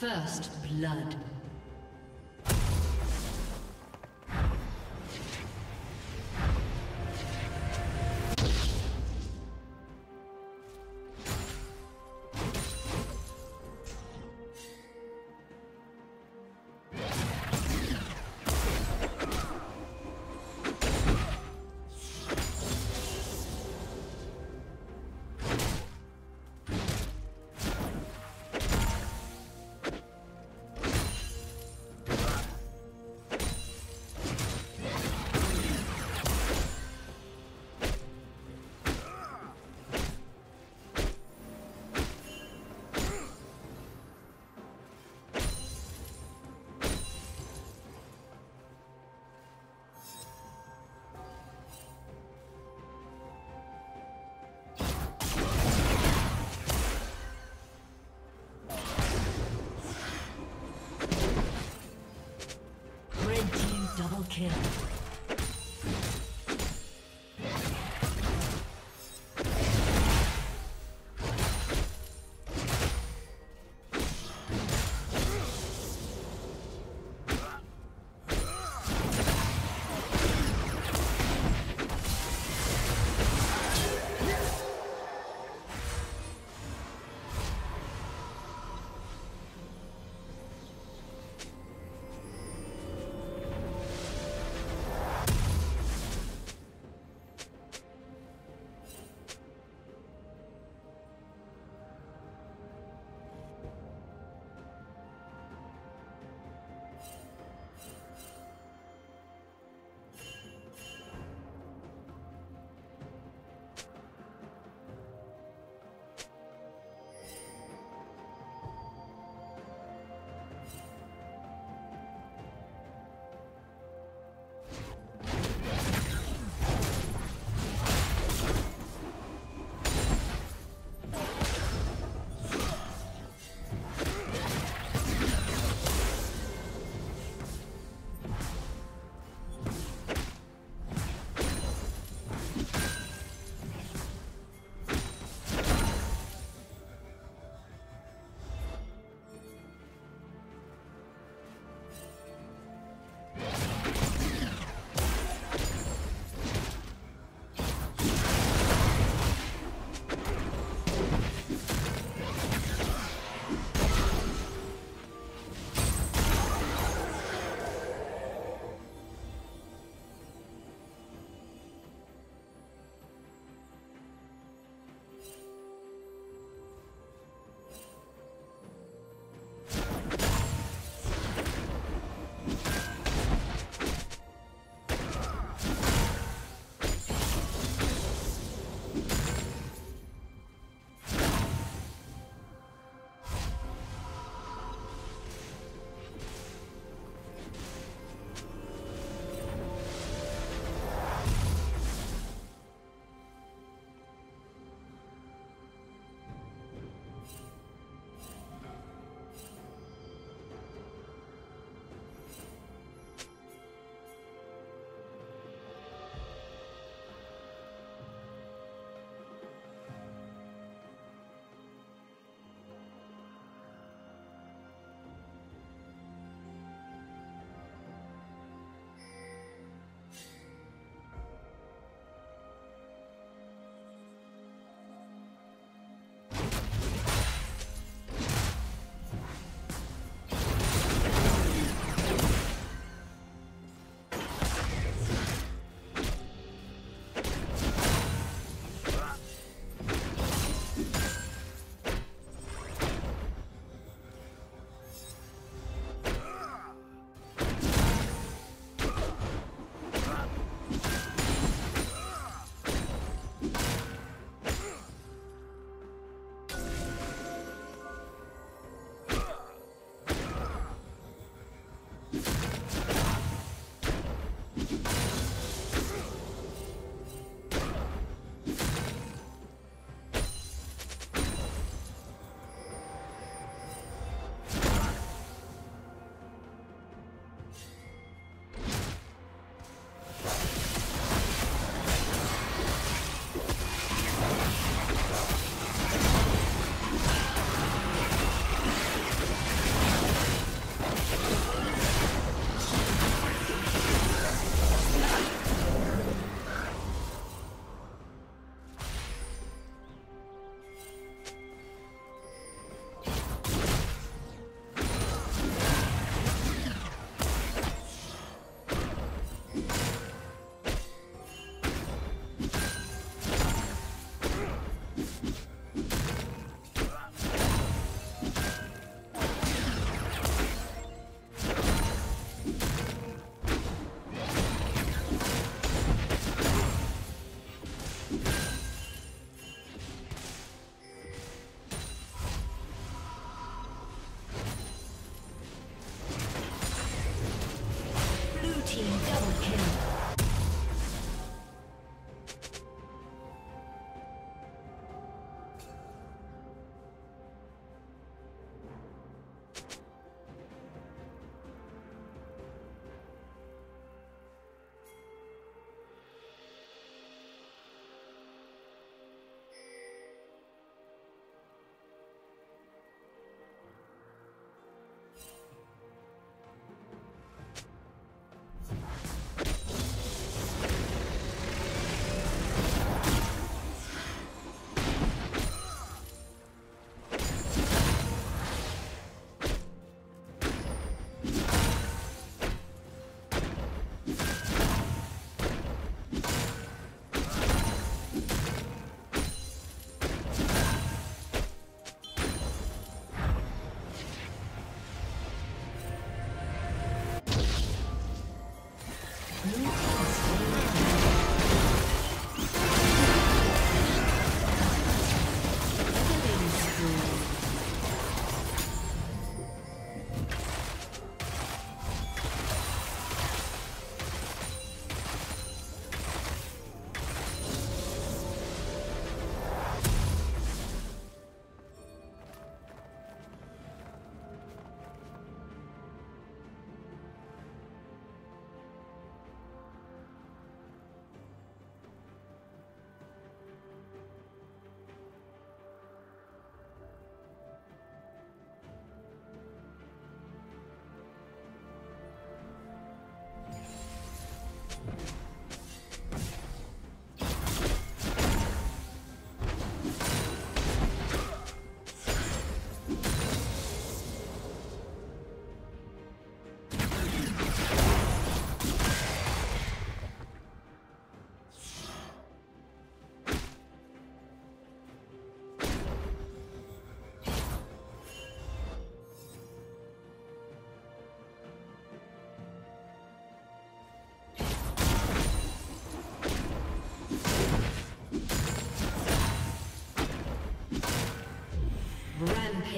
First blood. kill. you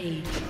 Rampage.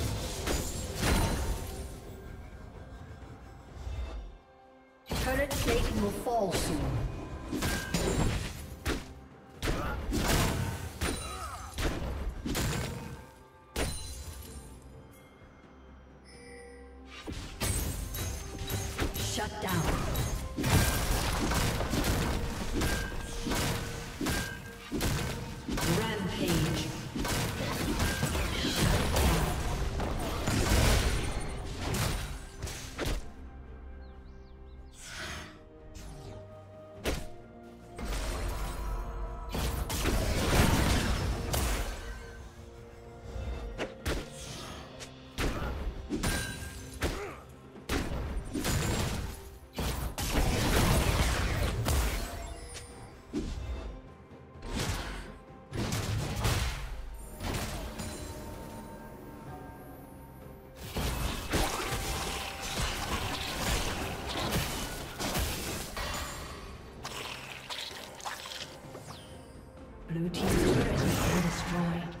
Will fall soon. Blue destroyed.